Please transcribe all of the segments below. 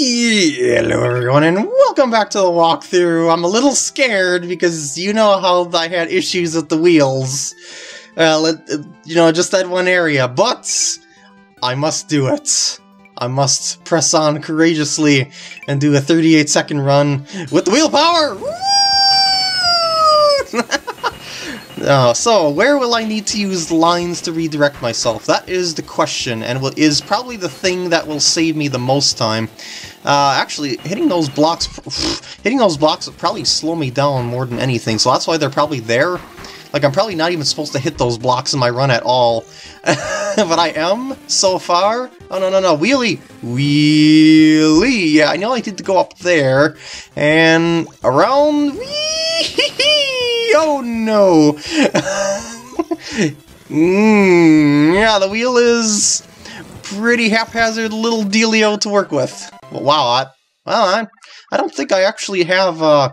Hello everyone and welcome back to the walkthrough. I'm a little scared because you know how I had issues with the wheels. It, you know, just that one area, but I must do it. I must press on courageously and do a 38 second run with the wheel power! Uh, so, where will I need to use lines to redirect myself? That is the question, and is probably the thing that will save me the most time. Uh, actually, hitting those blocks, hitting those blocks will probably slow me down more than anything, so that's why they're probably there. Like, I'm probably not even supposed to hit those blocks in my run at all. but I am, so far. Oh, no, no, no, wheelie! Wheelie! Yeah, I know I need to go up there, and around... Oh no! mm, yeah, the wheel is pretty haphazard little dealio to work with. Wow, I, well, I, I don't think I actually have, uh,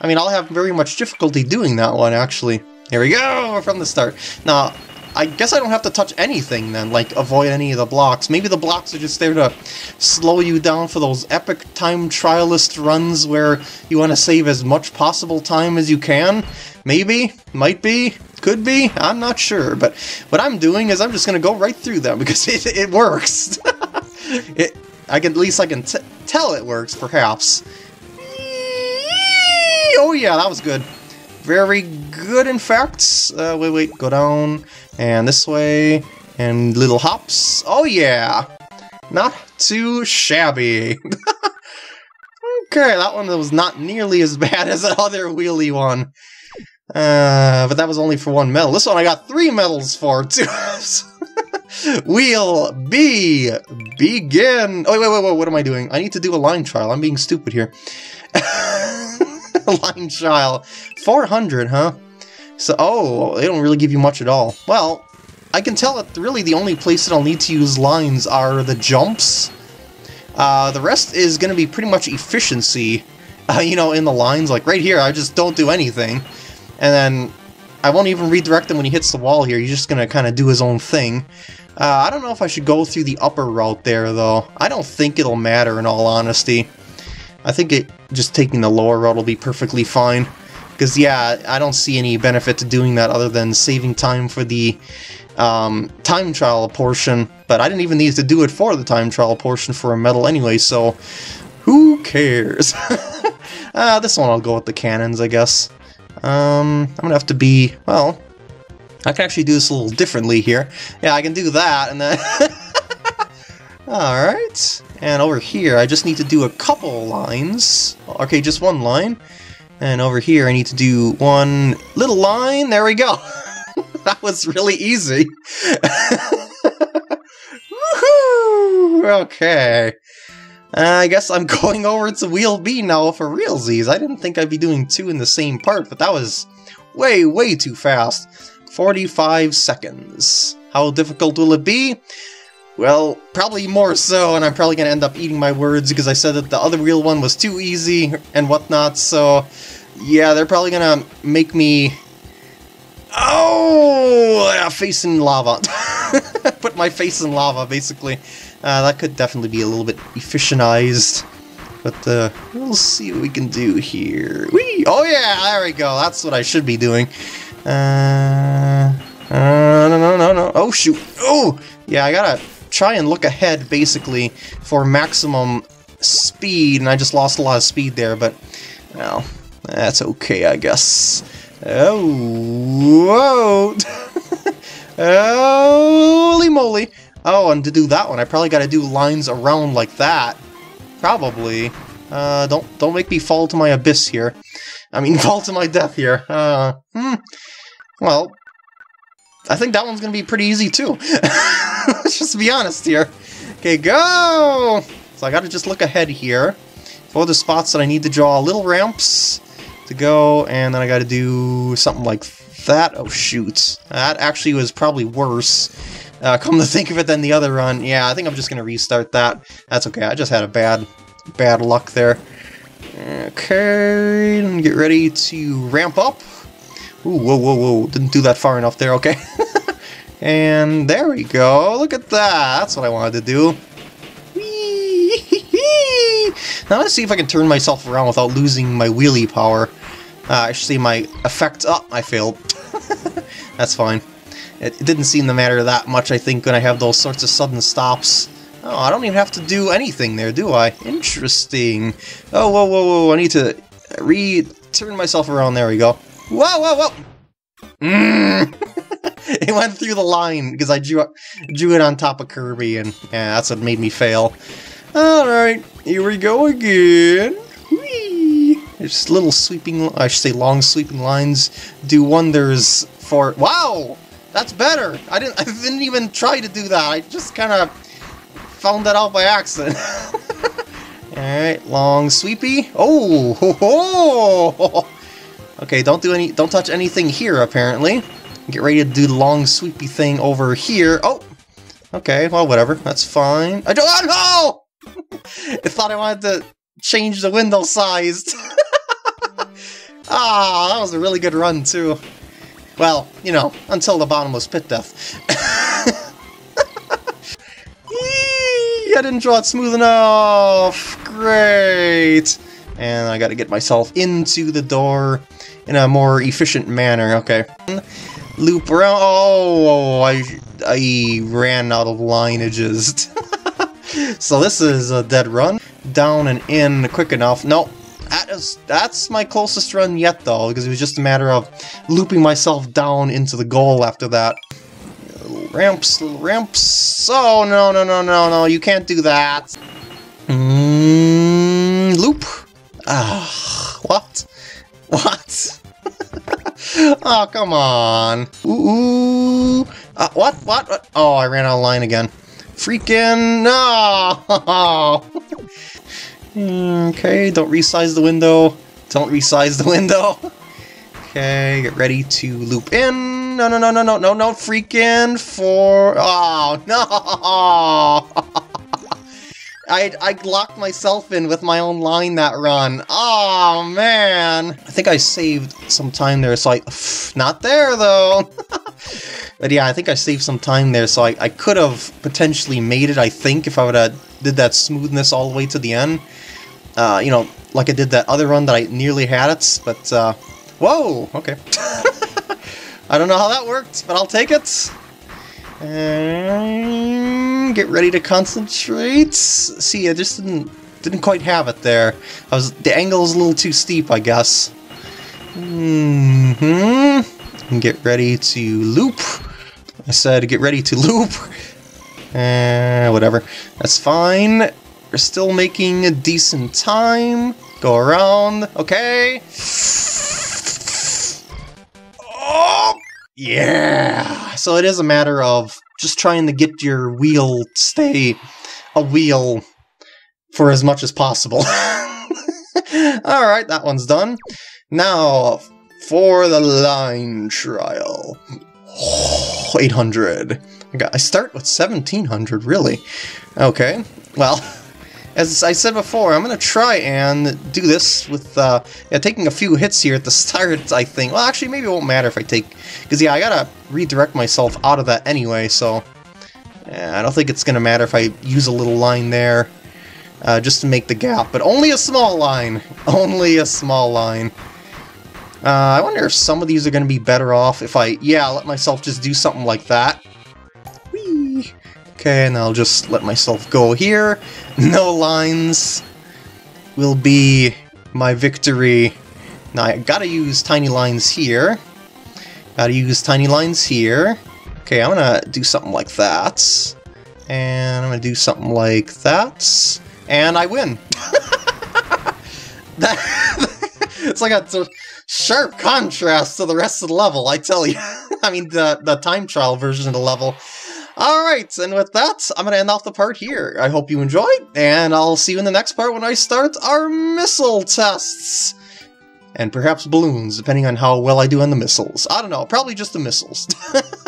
I mean, I'll have very much difficulty doing that one, actually. Here we go, from the start. Now, I guess I don't have to touch anything then, like avoid any of the blocks. Maybe the blocks are just there to slow you down for those epic time trialist runs where you want to save as much possible time as you can. Maybe, might be, could be, I'm not sure. But what I'm doing is I'm just going to go right through them because it, it works. it, I can, at least I can tell it works, perhaps. Oh yeah, that was good. Very good, in fact. Uh, wait, wait, go down. And this way, and little hops. Oh yeah! Not too shabby. okay, that one was not nearly as bad as the other wheelie one. Uh, but that was only for one medal. This one I got three medals for, too. Wheel B, begin. Oh, wait, wait, wait, what am I doing? I need to do a line trial. I'm being stupid here. line trial. 400, huh? So, oh, they don't really give you much at all. Well, I can tell that really the only place that I'll need to use lines are the jumps. Uh, the rest is going to be pretty much efficiency, uh, you know, in the lines. Like right here, I just don't do anything. And then I won't even redirect him when he hits the wall here. He's just going to kind of do his own thing. Uh, I don't know if I should go through the upper route there, though. I don't think it'll matter, in all honesty. I think it just taking the lower route will be perfectly fine. Because, yeah, I don't see any benefit to doing that other than saving time for the um, time trial portion. But I didn't even need to do it for the time trial portion for a medal anyway, so who cares? uh, this one I'll go with the cannons, I guess. Um, I'm gonna have to be, well, I can actually do this a little differently here. Yeah, I can do that, and then... Alright, and over here I just need to do a couple lines. Okay, just one line. And over here I need to do one little line. There we go. that was really easy. okay. Uh, I guess I'm going over to Wheel B now for realsies. I didn't think I'd be doing two in the same part, but that was way, way too fast. 45 seconds. How difficult will it be? Well, probably more so, and I'm probably going to end up eating my words because I said that the other real one was too easy and whatnot, so yeah, they're probably going to make me... Oh! In lava. Put my face in lava, basically. Uh, that could definitely be a little bit efficientized. But uh, we'll see what we can do here. Whee! Oh yeah, there we go. That's what I should be doing. Uh, uh, no, no, no, no. Oh shoot. Oh! Yeah, I gotta try and look ahead, basically, for maximum speed, and I just lost a lot of speed there, but, well, that's okay, I guess. Oh, whoa! Holy moly! Oh, and to do that one, I probably gotta do lines around like that. Probably. Uh, don't don't make me fall to my abyss here. I mean, fall to my death here. Uh, hmm. Well, I think that one's gonna be pretty easy too. Let's just be honest here. Okay, go! So I gotta just look ahead here for the spots that I need to draw little ramps to go, and then I gotta do something like that. Oh, shoot. That actually was probably worse. Uh, come to think of it than the other run. Yeah, I think I'm just gonna restart that. That's okay, I just had a bad, bad luck there. Okay, and get ready to ramp up. Ooh, whoa, whoa, whoa. Didn't do that far enough there, okay. and there we go. Look at that. That's what I wanted to do. Now let's see if I can turn myself around without losing my wheelie power. Uh, I should see my effect... Oh, I failed. That's fine. It, didn't seem to matter that much, I think, when I have those sorts of sudden stops. Oh, I don't even have to do anything there, do I? Interesting. Oh, whoa, whoa, whoa, I need to re-turn myself around. There we go. Whoa, whoa, whoa! Mm. it went through the line because I drew, drew it on top of Kirby, and yeah, that's what made me fail. Alright, here we go again. Whee! Just little sweeping, I should say long sweeping lines do wonders for... Wow! That's better! I didn't, I didn't even try to do that, I just kind of found that out by accident. Alright, long sweepy. Oh! Ho, ho. Okay, don't do any, don't touch anything here, apparently. Get ready to do the long sweepy thing over here. Oh! Okay, well, whatever. That's fine. I don't- Oh, no! I thought I wanted to change the window size. ah, that was a really good run, too. Well, you know, until the bottomless pit death. I didn't draw it smooth enough! Great! And I gotta get myself into the door in a more efficient manner. Okay. Loop around. Oh, I, I ran out of lineages. so this is a dead run. Down and in quick enough. No, that is that's my closest run yet though, because it was just a matter of looping myself down into the goal after that. Ramps, ramps. Oh no no no no no! You can't do that. Mm, loop. Ah, what? What? oh, come on. Ooh, ooh. Uh, what, what, what? Oh, I ran out of line again. Freaking no! Mm, okay, don't resize the window. Don't resize the window. Okay, get ready to loop in. No, no, no, no, no, no, no, freaking for... Oh, no! I, I locked myself in with my own line that run. Oh, man. I think I saved some time there, so I... Not there, though. but yeah, I think I saved some time there, so I, I could have potentially made it, I think, if I would have did that smoothness all the way to the end. Uh, you know, like I did that other run that I nearly had it, but, uh... Whoa! Okay. I don't know how that worked, but I'll take it. And get ready to concentrate. See, I just didn't didn't quite have it there. I was the angle is a little too steep, I guess. Mm hmm. Get ready to loop. I said get ready to loop. Uh, whatever. That's fine. We're still making a decent time. Go around. Okay. Oh! Yeah! So it is a matter of just trying to get your wheel stay a wheel for as much as possible. Alright, that one's done. Now, for the line trial. 800. I, got, I start with 1700, really? Okay, well, as I said before, I'm going to try and do this with uh, yeah, taking a few hits here at the start, I think. Well, actually, maybe it won't matter if I take... Because, yeah, I got to redirect myself out of that anyway, so... Yeah, I don't think it's going to matter if I use a little line there uh, just to make the gap, but only a small line. Only a small line. Uh, I wonder if some of these are going to be better off if I, yeah, let myself just do something like that. Okay, and I'll just let myself go here. No lines will be my victory. Now, I gotta use tiny lines here. Gotta use tiny lines here. Okay, I'm gonna do something like that. And I'm gonna do something like that. And I win! that, it's like a sharp contrast to the rest of the level, I tell you. I mean, the, the time trial version of the level. Alright, and with that, I'm to end off the part here. I hope you enjoyed, and I'll see you in the next part when I start our missile tests! And perhaps balloons, depending on how well I do on the missiles. I don't know, probably just the missiles.